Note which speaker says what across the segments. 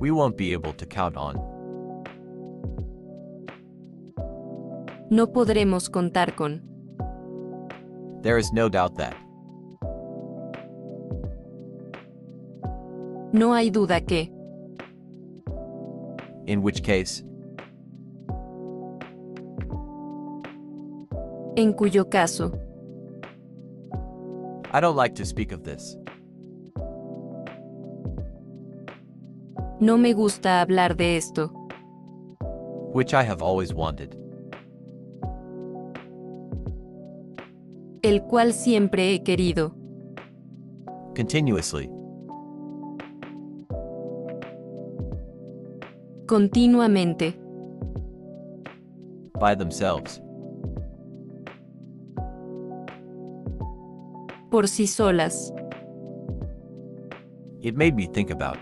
Speaker 1: we won't be able to count on.
Speaker 2: No podremos contar con.
Speaker 1: There is no doubt that.
Speaker 2: No hay duda que.
Speaker 1: In which case,
Speaker 2: En cuyo caso.
Speaker 1: I don't like to speak of this.
Speaker 2: No me gusta hablar de esto.
Speaker 1: which I have always wanted.
Speaker 2: El cual siempre he querido.
Speaker 1: Continuously,
Speaker 2: Continuamente.
Speaker 1: by themselves,
Speaker 2: Por sí solas.
Speaker 1: it made me think about.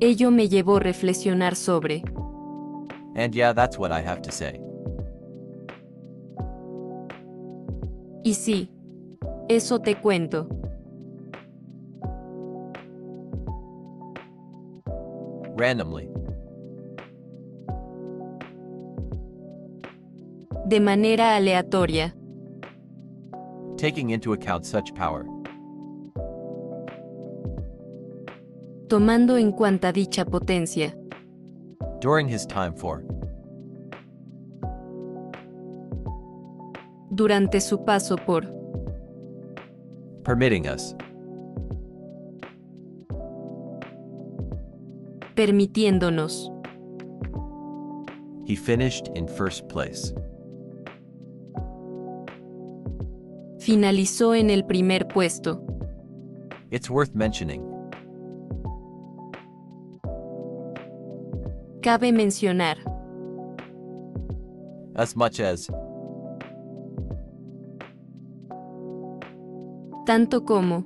Speaker 2: Ello me llevó a reflexionar sobre.
Speaker 1: And yeah, that's what I have to say.
Speaker 2: Y sí. Eso te cuento.
Speaker 1: Randomly,
Speaker 2: De manera aleatoria.
Speaker 1: taking into account such power,
Speaker 2: Tomando en cuenta dicha potencia.
Speaker 1: during his time for,
Speaker 2: Durante su paso por.
Speaker 1: permitting us,
Speaker 2: Permitiéndonos.
Speaker 1: he finished in first place.
Speaker 2: Finalizó en el primer puesto.
Speaker 1: It's worth mentioning,
Speaker 2: Cabe mencionar.
Speaker 1: as much as,
Speaker 2: Tanto como.